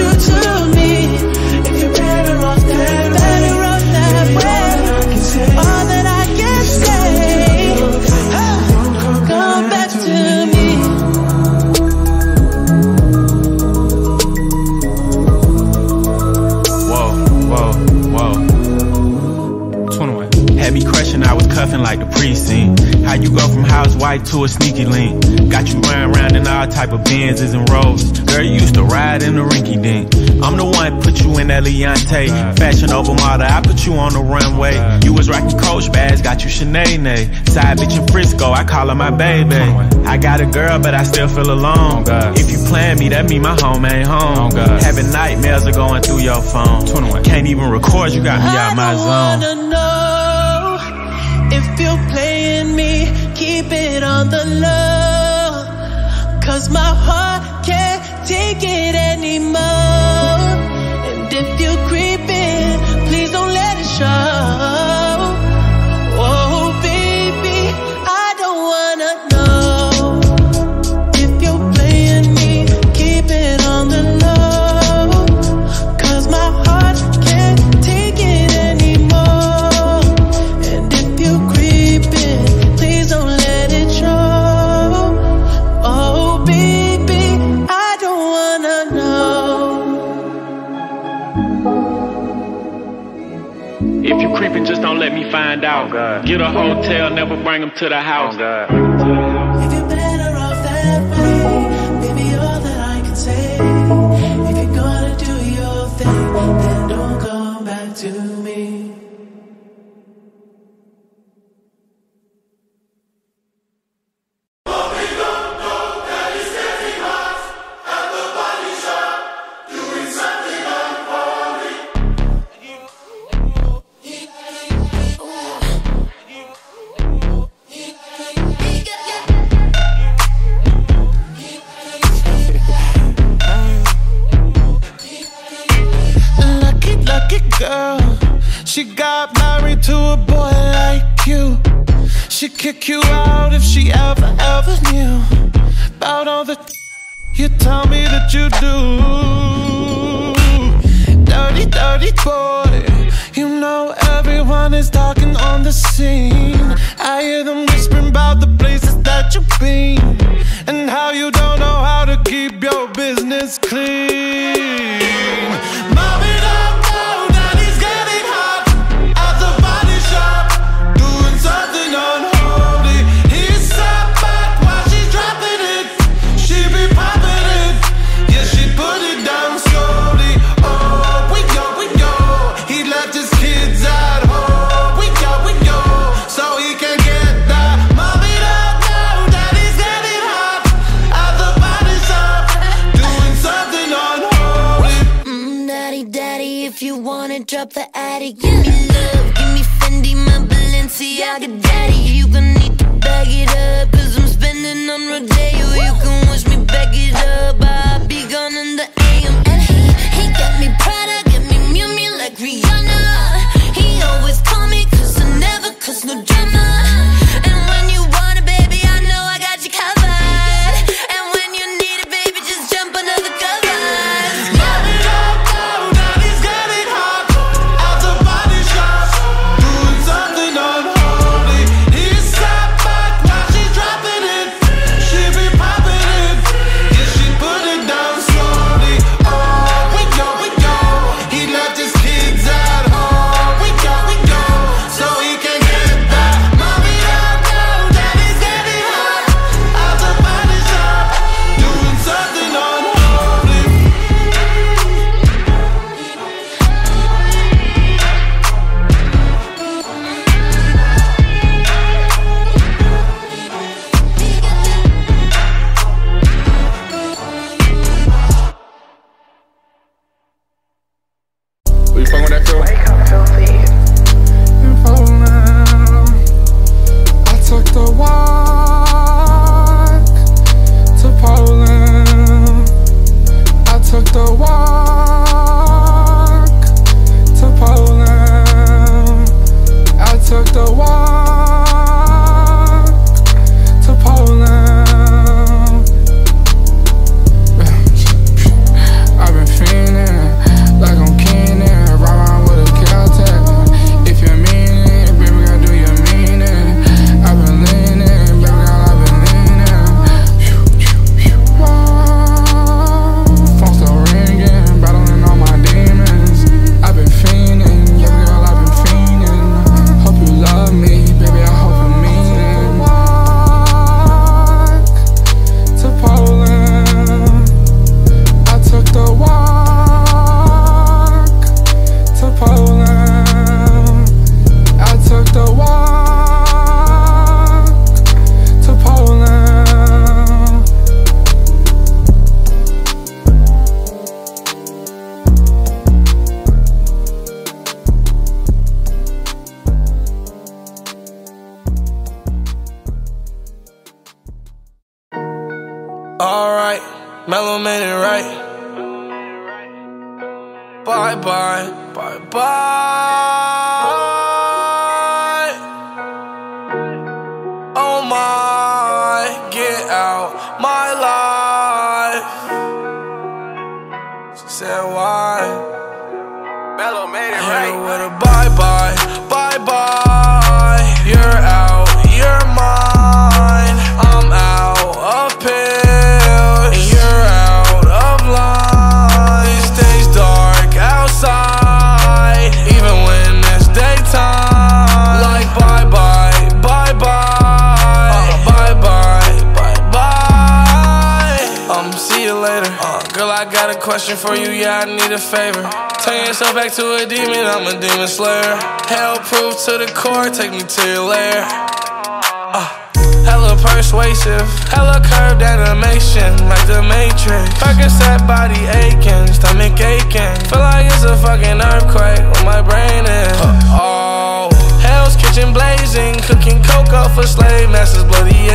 used to Crushing, I was cuffing like the precinct. How you go from house white to a sneaky link? Got you running around in all type of Benzes and Rolls. Girl, you used to ride in the rinky dink. I'm the one put you in that Leontay. Fashion Nova model, I put you on the runway. You was rocking Coach bags, got you Sinead. Side bitch in Frisco, I call her my baby. I got a girl, but I still feel alone. If you plan me, that mean my home ain't home. Having nightmares are going through your phone. Can't even record, you got me out my I zone. If you're playing me. Keep it on the low. Cause my heart can't take it anymore. If you creeping, just don't let me find out. Oh, Get a hotel, never bring them to the house. Oh, kick you out if she ever, ever knew about all the you tell me that you do. Dirty, dirty boy. You know everyone is talking on the scene. I hear them whispering about the places that you've been and daddy, if you wanna drop the attic, give me love, give me Fendi, my Balenciaga, daddy. You gonna need to bag it up, cause I'm spending on Rodeo. You can wish me back it up, fuck with that crew. Mellow made it right. Bye bye, bye bye. Oh my, get out my life. She said why? Mellow made it right. with a bye bye, bye bye. Got a question for you. Yeah, I need a favor. Turn yourself back to a demon. I'm a demon slayer. Hell proof to the core. Take me to your lair. Uh, hella persuasive, hella curved animation, like the Matrix. Percocet body aching, stomach aching. Feel like it's a fucking earthquake where my brain is. Oh, Hell's Kitchen blazing, cooking cocoa for slave masters, bloody